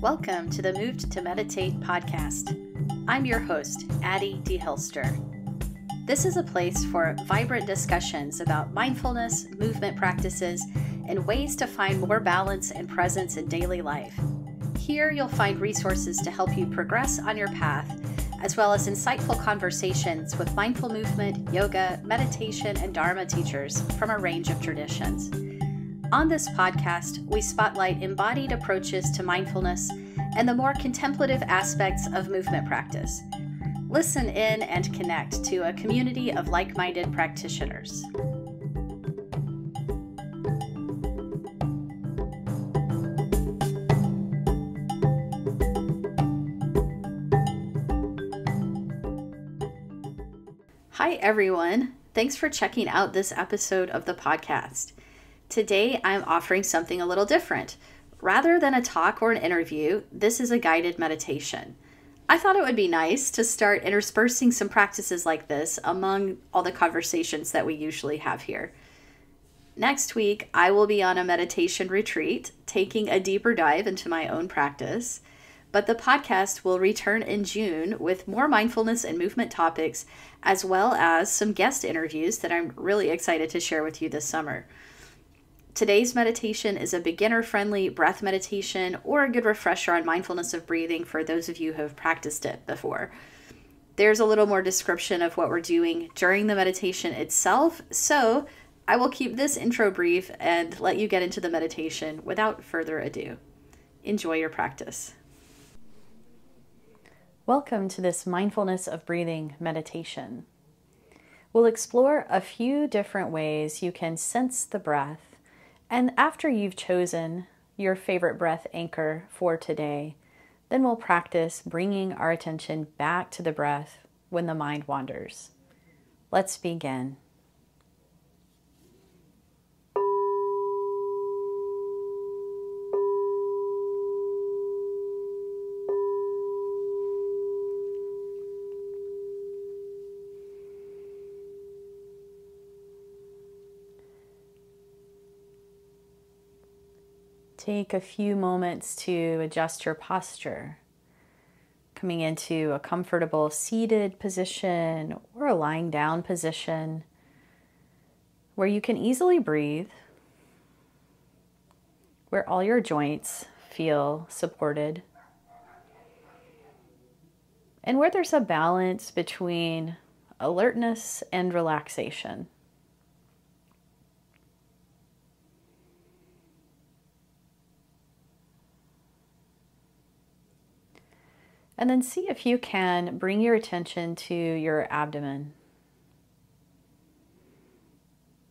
Welcome to the Moved to Meditate podcast. I'm your host, Addie deHilster. This is a place for vibrant discussions about mindfulness, movement practices, and ways to find more balance and presence in daily life. Here, you'll find resources to help you progress on your path, as well as insightful conversations with mindful movement, yoga, meditation, and Dharma teachers from a range of traditions. On this podcast, we spotlight embodied approaches to mindfulness and the more contemplative aspects of movement practice. Listen in and connect to a community of like minded practitioners. Hi, everyone. Thanks for checking out this episode of the podcast. Today, I'm offering something a little different. Rather than a talk or an interview, this is a guided meditation. I thought it would be nice to start interspersing some practices like this among all the conversations that we usually have here. Next week, I will be on a meditation retreat, taking a deeper dive into my own practice. But the podcast will return in June with more mindfulness and movement topics, as well as some guest interviews that I'm really excited to share with you this summer. Today's meditation is a beginner friendly breath meditation or a good refresher on mindfulness of breathing for those of you who have practiced it before. There's a little more description of what we're doing during the meditation itself, so I will keep this intro brief and let you get into the meditation without further ado. Enjoy your practice. Welcome to this mindfulness of breathing meditation. We'll explore a few different ways you can sense the breath and after you've chosen your favorite breath anchor for today, then we'll practice bringing our attention back to the breath when the mind wanders. Let's begin. Take a few moments to adjust your posture, coming into a comfortable seated position or a lying down position where you can easily breathe, where all your joints feel supported, and where there's a balance between alertness and relaxation. And then see if you can bring your attention to your abdomen.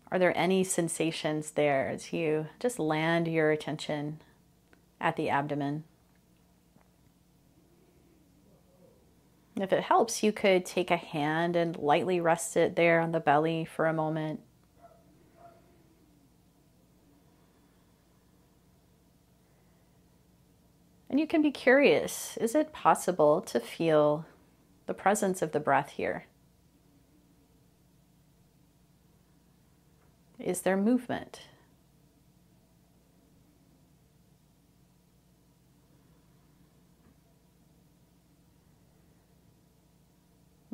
Are there any sensations there as you just land your attention at the abdomen? If it helps, you could take a hand and lightly rest it there on the belly for a moment. And you can be curious is it possible to feel the presence of the breath here? Is there movement?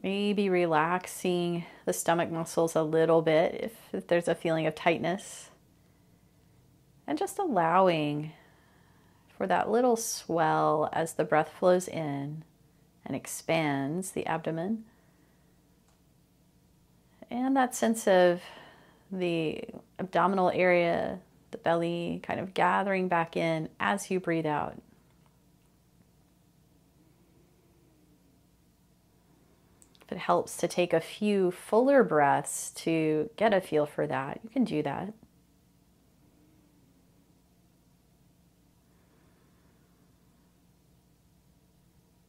Maybe relaxing the stomach muscles a little bit if, if there's a feeling of tightness. And just allowing for that little swell as the breath flows in and expands the abdomen. And that sense of the abdominal area, the belly kind of gathering back in as you breathe out. If it helps to take a few fuller breaths to get a feel for that, you can do that.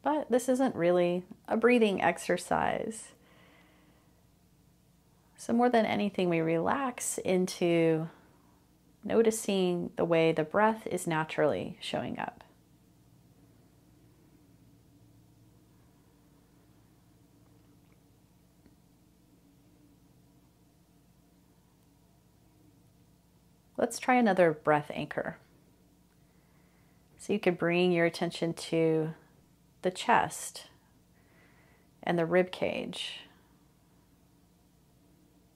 But this isn't really a breathing exercise. So, more than anything, we relax into noticing the way the breath is naturally showing up. Let's try another breath anchor. So you could bring your attention to the chest and the rib cage,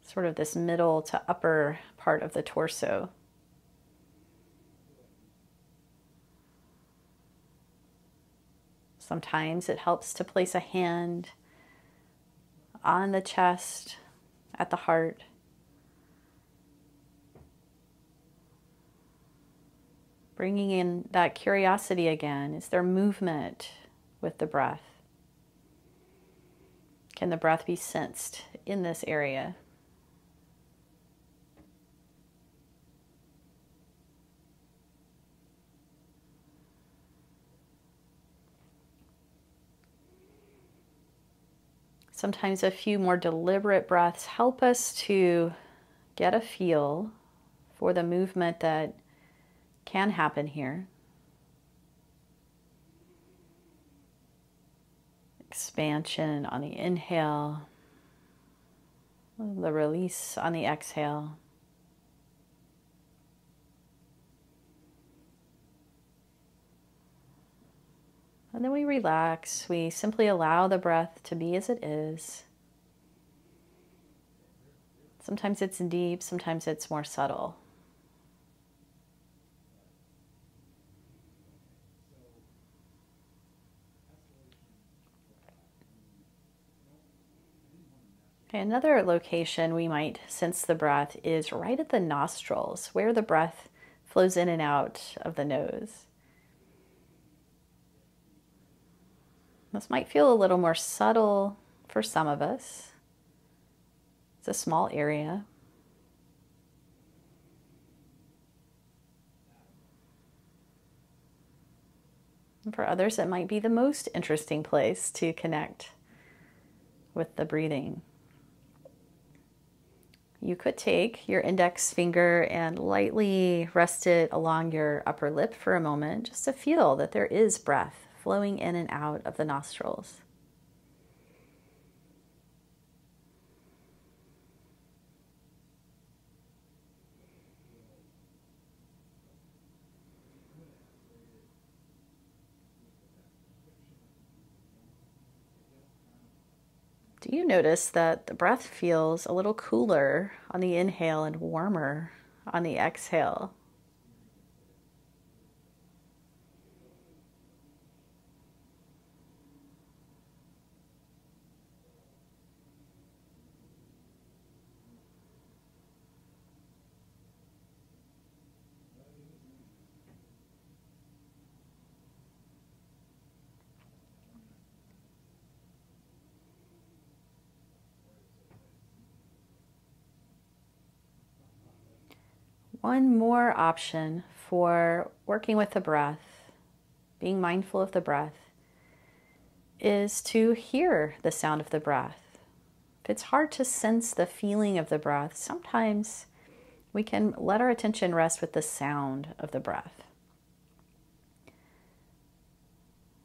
sort of this middle to upper part of the torso. Sometimes it helps to place a hand on the chest, at the heart. Bringing in that curiosity again. Is there movement with the breath? Can the breath be sensed in this area? Sometimes a few more deliberate breaths help us to get a feel for the movement that can happen here. Expansion on the inhale, the release on the exhale. And then we relax. We simply allow the breath to be as it is. Sometimes it's deep, sometimes it's more subtle. Another location we might sense the breath is right at the nostrils, where the breath flows in and out of the nose. This might feel a little more subtle for some of us. It's a small area. And for others, it might be the most interesting place to connect with the breathing. You could take your index finger and lightly rest it along your upper lip for a moment just to feel that there is breath flowing in and out of the nostrils. Do you notice that the breath feels a little cooler on the inhale and warmer on the exhale? One more option for working with the breath, being mindful of the breath, is to hear the sound of the breath. If it's hard to sense the feeling of the breath, sometimes we can let our attention rest with the sound of the breath.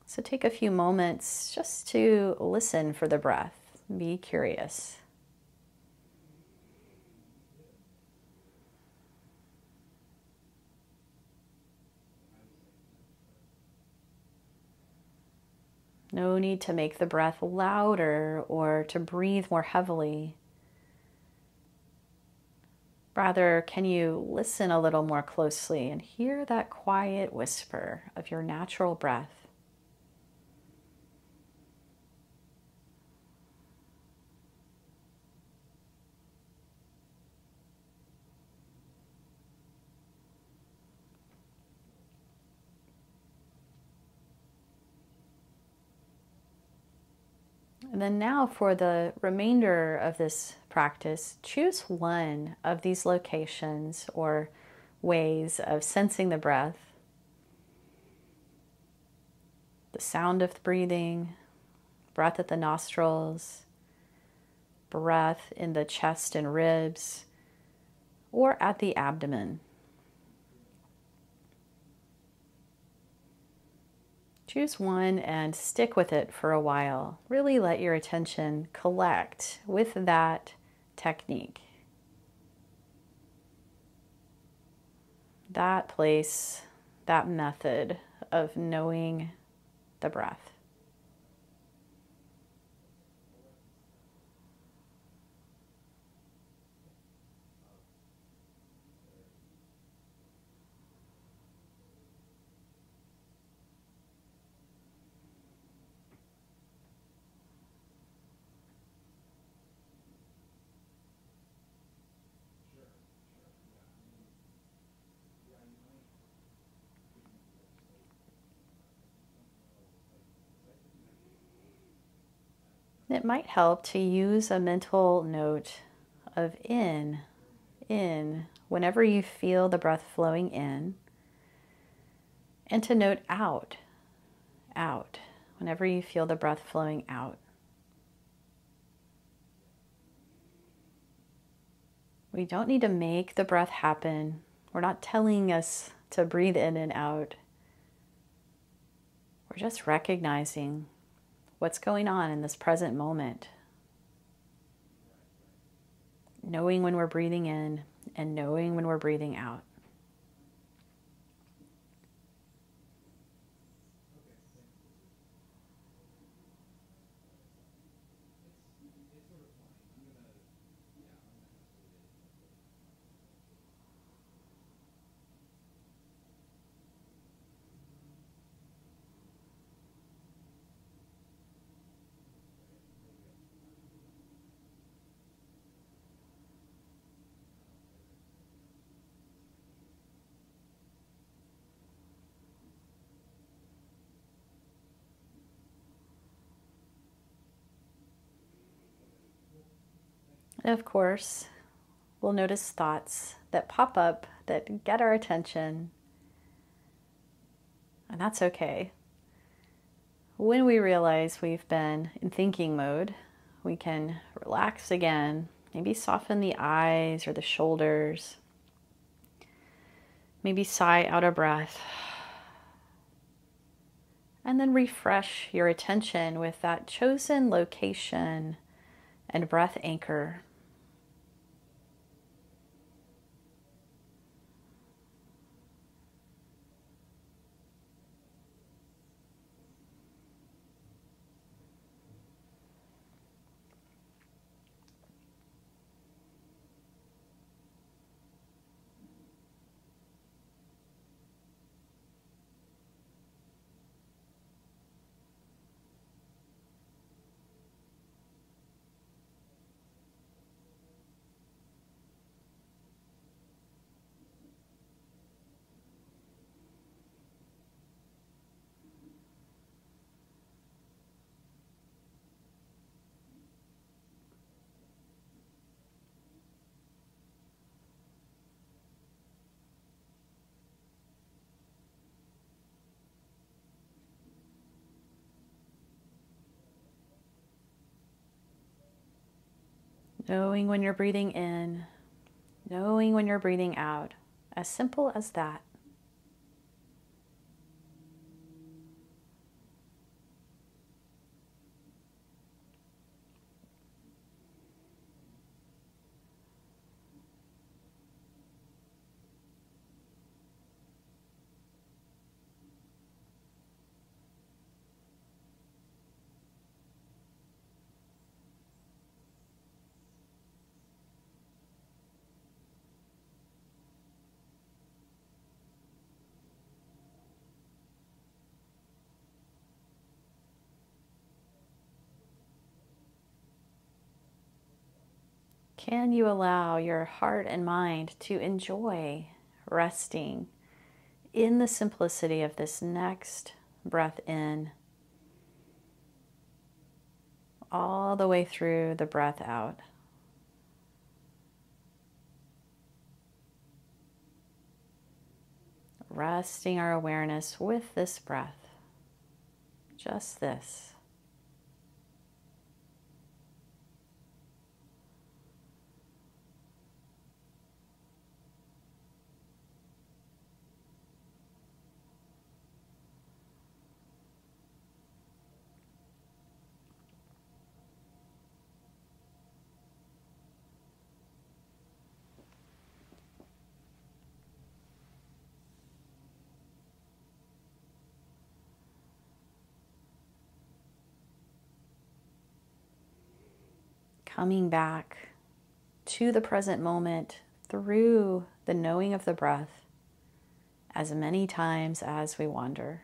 So take a few moments just to listen for the breath, be curious. No need to make the breath louder or to breathe more heavily. Rather, can you listen a little more closely and hear that quiet whisper of your natural breath? And then now for the remainder of this practice, choose one of these locations or ways of sensing the breath, the sound of the breathing, breath at the nostrils, breath in the chest and ribs, or at the abdomen. Choose one and stick with it for a while. Really let your attention collect with that technique. That place, that method of knowing the breath. It might help to use a mental note of in, in, whenever you feel the breath flowing in, and to note out, out, whenever you feel the breath flowing out. We don't need to make the breath happen. We're not telling us to breathe in and out. We're just recognizing what's going on in this present moment. Knowing when we're breathing in and knowing when we're breathing out. And of course, we'll notice thoughts that pop up that get our attention. And that's okay. When we realize we've been in thinking mode, we can relax again, maybe soften the eyes or the shoulders, maybe sigh out a breath, and then refresh your attention with that chosen location and breath anchor. Knowing when you're breathing in, knowing when you're breathing out. As simple as that. Can you allow your heart and mind to enjoy resting in the simplicity of this next breath in, all the way through the breath out? Resting our awareness with this breath, just this. Coming back to the present moment through the knowing of the breath as many times as we wander.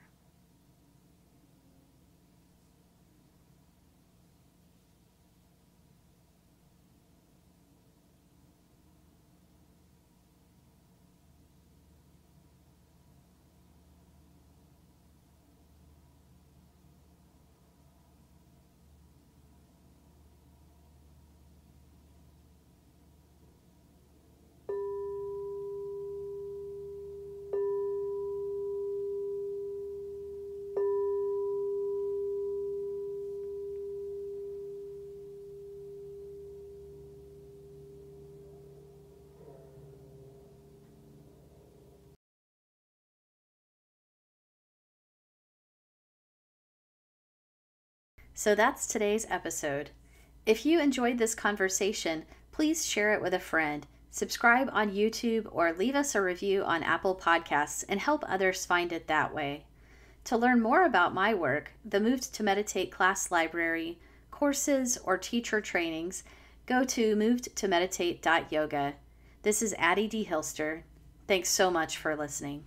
So that's today's episode. If you enjoyed this conversation, please share it with a friend, subscribe on YouTube, or leave us a review on Apple Podcasts and help others find it that way. To learn more about my work, the Moved to Meditate class library, courses, or teacher trainings, go to movedtomeditate.yoga. This is Addie deHilster. Thanks so much for listening.